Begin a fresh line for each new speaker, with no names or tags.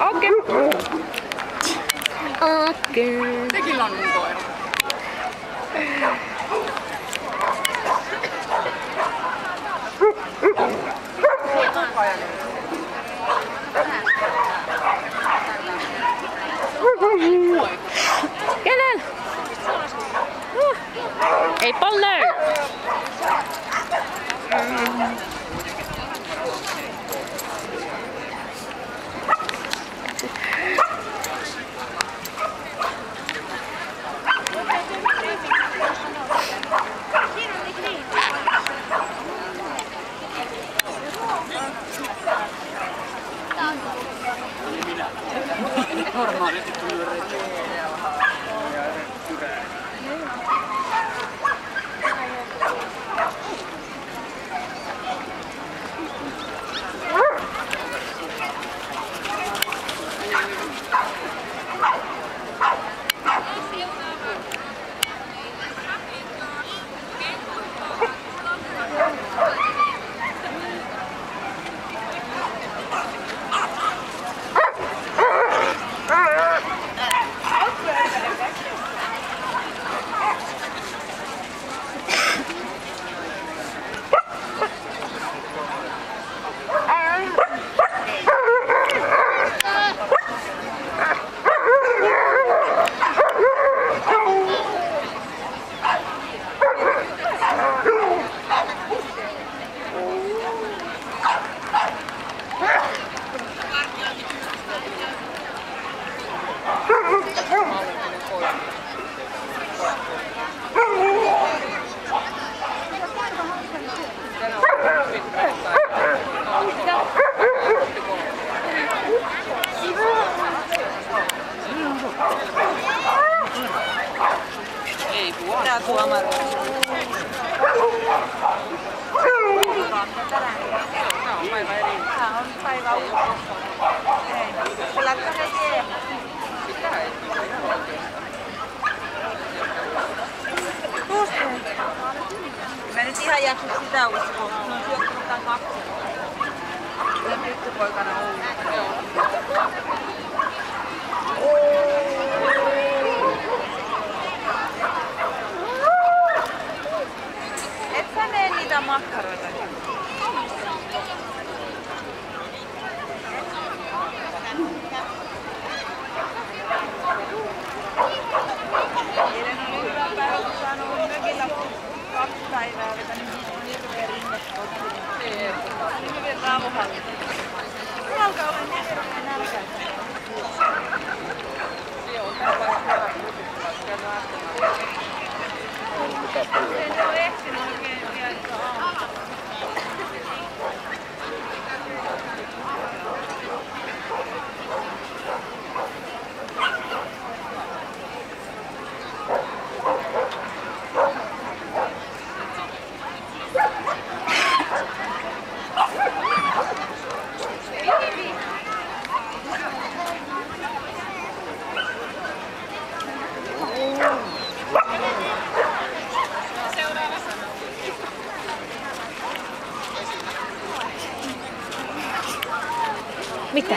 Oké. Oké.
Take long. Hey, Palle!
Normaalisti tulee reittiä. Ei vuonna.
Tää tuo Amaru.
Tää on päivä eri.
Tää on päivä Ei. Se lähtee heti.
Sitä ei kyllä ihan oikein.
Mä nyt ihan jaksa sitä uskoa. Se on syöttänyt tän kaksi. Sen tyttöpoikana ollut.
Joo. Ei ole mitään Mitä?